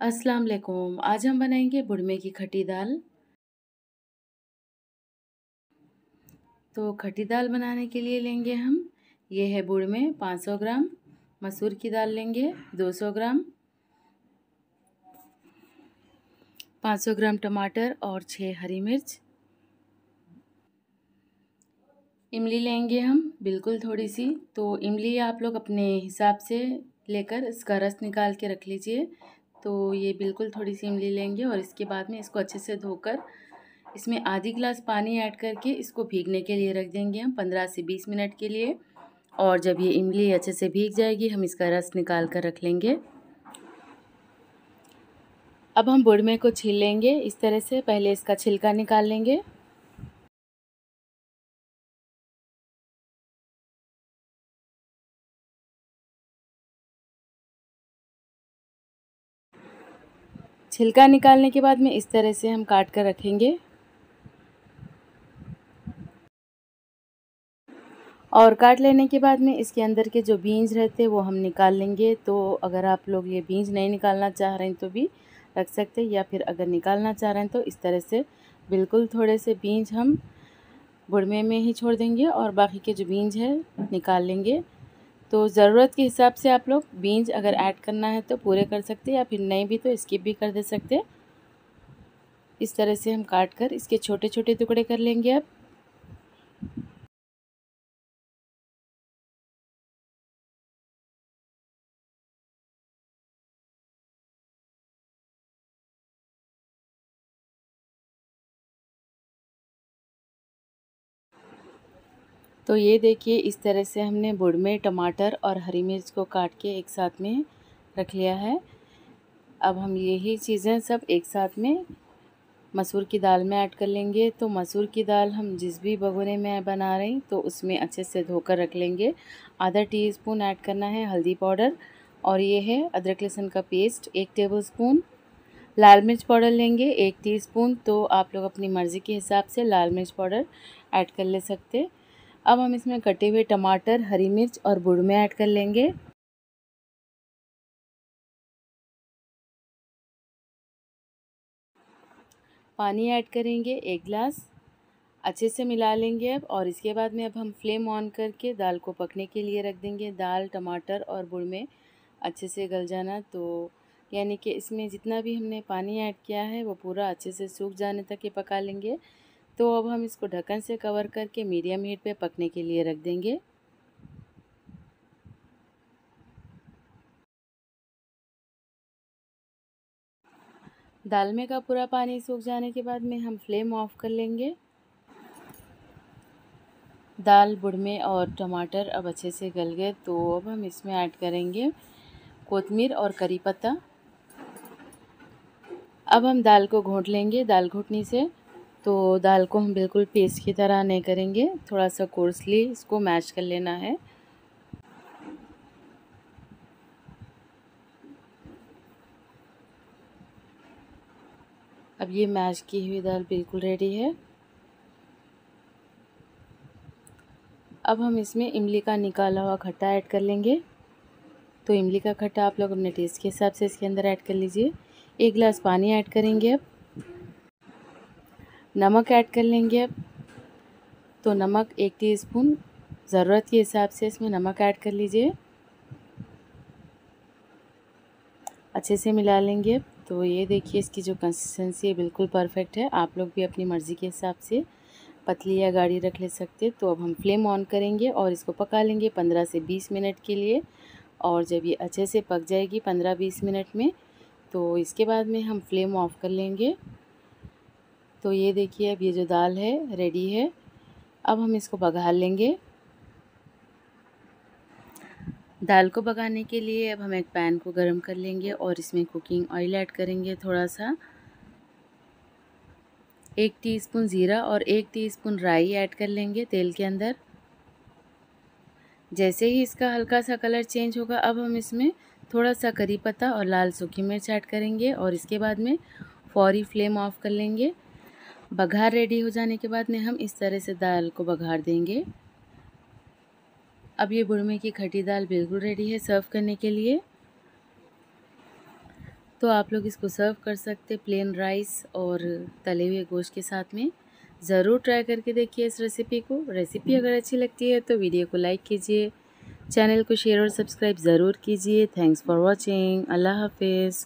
अस्सलाम वालेकुम आज हम बनाएँगे बुड़मे की खटी दाल। तो खटी दाल बनाने के लिए लेंगे हम, ये है बुड़मे 500 ग्राम। मसूर की दाल लेंगे 200 ग्राम। 500 ग्राम टमाटर और छः हरी मिर्च। इमली लेंगे हम, बिल्कुल थोड़ी सी। तो इमली आप लोग अपने हिसाब से लेकर इसका रस निकाल के रख लीजिए। तो ये बिल्कुल थोड़ी सी इमली लेंगे और इसके बाद में इसको अच्छे से धोकर इसमें आधी गिलास पानी ऐड करके इसको भीगने के लिए रख देंगे हम पंद्रह से बीस मिनट के लिए। और जब ये इमली अच्छे से भीग जाएगी, हम इसका रस निकाल कर रख लेंगे। अब हम बुड़मे को छील लेंगे। इस तरह से पहले इसका छिलका निकाल लेंगे। छिलका निकालने के बाद में इस तरह से हम काट कर रखेंगे। और काट लेने के बाद में इसके अंदर के जो बीज रहते हैं, वो हम निकाल लेंगे। तो अगर आप लोग ये बीज नहीं निकालना चाह रहे हैं तो भी रख सकते हैं, या फिर अगर निकालना चाह रहे हैं तो इस तरह से बिल्कुल थोड़े से बीज हम बुड़मे में ही छोड़ देंगे और बाकी के जो बीज है, निकाल लेंगे। तो ज़रूरत के हिसाब से आप लोग बीन्स अगर ऐड करना है तो पूरे कर सकते या फिर नहीं भी तो स्किप भी कर दे सकते इस तरह से हम काट कर इसके छोटे छोटे टुकड़े कर लेंगे अब। तो ये देखिए, इस तरह से हमने बुड़ में टमाटर और हरी मिर्च को काट के एक साथ में रख लिया है। अब हम यही चीज़ें सब एक साथ में मसूर की दाल में ऐड कर लेंगे। तो मसूर की दाल हम जिस भी भगोने में बना रहे हैं तो उसमें अच्छे से धोकर रख लेंगे। आधा टीस्पून ऐड करना है हल्दी पाउडर और ये है अदरक लहसुन का पेस्ट, एक टेबल स्पून लाल मिर्च पाउडर लेंगे, एक टीस्पून। तो आप लोग अपनी मर्ज़ी के हिसाब से लाल मिर्च पाउडर ऐड कर ले सकते अब हम इसमें कटे हुए टमाटर, हरी मिर्च और गुड़ में ऐड कर लेंगे। पानी ऐड करेंगे एक गिलास। अच्छे से मिला लेंगे अब और इसके बाद में अब हम फ्लेम ऑन करके दाल को पकने के लिए रख देंगे। दाल, टमाटर और गुड़ में अच्छे से गल जाना तो यानी कि इसमें जितना भी हमने पानी ऐड किया है वो पूरा अच्छे से सूख जाने तक ये पका लेंगे। तो अब हम इसको ढक्कन से कवर करके मीडियम हीट पे पकने के लिए रख देंगे। दाल में का पूरा पानी सूख जाने के बाद में हम फ्लेम ऑफ़ कर लेंगे। दाल बुड़मे और टमाटर अब अच्छे से गल गए तो अब हम इसमें ऐड करेंगे कोतमीर और करी पत्ता। अब हम दाल को घोट लेंगे, दाल घोटनी से। तो दाल को हम बिल्कुल पेस्ट की तरह नहीं करेंगे। थोड़ा सा कोर्सली इसको मैश कर लेना है। अब ये मैश की हुई दाल बिल्कुल रेडी है। अब हम इसमें इमली का निकाला हुआ खट्टा ऐड कर लेंगे। तो इमली का खट्टा आप लोग अपने टेस्ट के हिसाब से इसके अंदर ऐड कर लीजिए। एक गिलास पानी ऐड करेंगे अब। नमक ऐड कर लेंगे अब। तो नमक एक टीस्पून, ज़रूरत के हिसाब से इसमें नमक ऐड कर लीजिए। अच्छे से मिला लेंगे तो ये देखिए, इसकी जो कंसिस्टेंसी है, बिल्कुल परफेक्ट है। आप लोग भी अपनी मर्ज़ी के हिसाब से पतली या गाढ़ी रख ले सकते तो अब हम फ्लेम ऑन करेंगे और इसको पका लेंगे पंद्रह से बीस मिनट के लिए। और जब ये अच्छे से पक जाएगी पंद्रह बीस मिनट में तो इसके बाद में हम फ्लेम ऑफ़ कर लेंगे। तो ये देखिए, अब ये जो दाल है रेडी है। अब हम इसको बघार लेंगे। दाल को पकाने के लिए अब हम एक पैन को गर्म कर लेंगे और इसमें कुकिंग ऑयल ऐड करेंगे थोड़ा सा एक टीस्पून ज़ीरा और एक टीस्पून राई ऐड कर लेंगे तेल के अंदर। जैसे ही इसका हल्का सा कलर चेंज होगा, अब हम इसमें थोड़ा सा करी पत्ता और लाल सूखी मिर्च ऐड करेंगे और इसके बाद में फौरी फ्लेम ऑफ़ कर लेंगे। बघार रेडी हो जाने के बाद में हम इस तरह से दाल को बघार देंगे। अब ये बुड़मे की खटी दाल बिल्कुल रेडी है सर्व करने के लिए। तो आप लोग इसको सर्व कर सकते प्लेन राइस और तले हुए गोश्त के साथ में। ज़रूर ट्राई करके देखिए इस रेसिपी को। रेसिपी अगर अच्छी लगती है तो वीडियो को लाइक कीजिए, चैनल को शेयर और सब्सक्राइब ज़रूर कीजिए। Thanks for watching. अल्लाह हाफिज़।